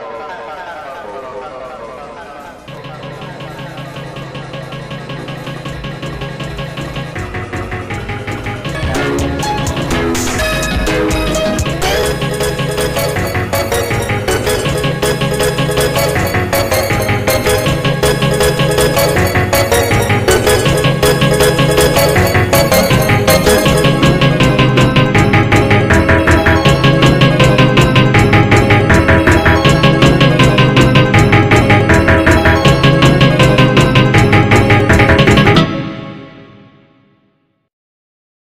감사 합.